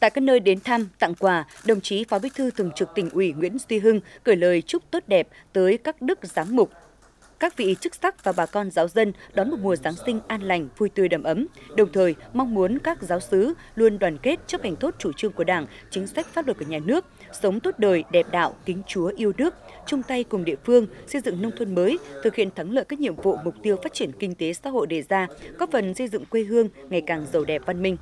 Tại các nơi đến thăm, tặng quà, đồng chí Phó Bí thư Thường trực tỉnh ủy Nguyễn Duy Hưng gửi lời chúc tốt đẹp tới các đức giám mục, các vị chức sắc và bà con giáo dân đón một mùa Giáng sinh an lành, vui tươi đầm ấm, đồng thời mong muốn các giáo sứ luôn đoàn kết chấp hành tốt chủ trương của Đảng, chính sách pháp luật của nhà nước, sống tốt đời, đẹp đạo, kính Chúa, yêu nước, chung tay cùng địa phương xây dựng nông thôn mới, thực hiện thắng lợi các nhiệm vụ mục tiêu phát triển kinh tế xã hội đề ra, góp phần xây dựng quê hương ngày càng giàu đẹp văn minh.